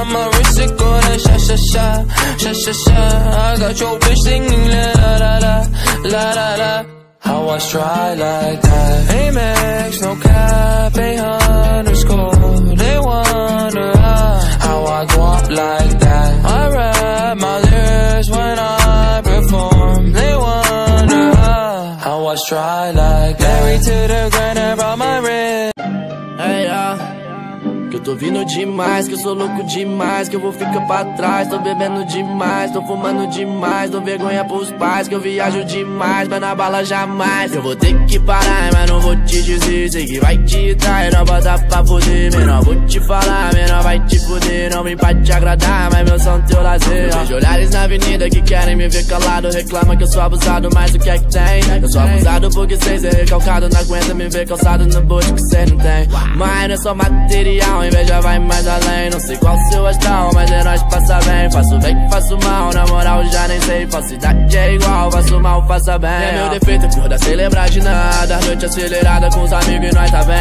shot my wrist, it go like sha sha sha, sha sha sha. I got your bitch singing la la la la, la la la. How I try like that Amex, no cap, a underscore They wonder how, I go up like that I rap my lyrics when I perform They wonder how, I try like that Married to the grind, I brought my yeah. Que eu tô vindo demais, que eu sou louco demais, que eu vou ficar pra trás. Tô bebendo demais, tô fumando demais, dou vergonha pros pais, que eu viajo demais, mas na bala jamais. Eu vou ter que parar, mas não vou te dizer. Sei que vai te dar, não bota pra foder. Menor, vou te falar, menor, vai te foder. Não vem pra te agradar, mas meu som teu lazer. Vejo olhares na avenida que querem me ver calado. Reclama que eu sou abusado, mas o que é que tem? Eu sou abusado porque cês é recalcado. Não aguenta me ver calçado no boot que cê não tem. Mas não é só material, inveja vai mais além. Não sei qual seu astral, mas é nós passa bem. Faço bem, faço mal, na moral já sei. Falsidade é igual, faço mal, faça bem. É meu defeito, cor da celebrar de nada. Noite acelerada com os amigos e nós tá bem.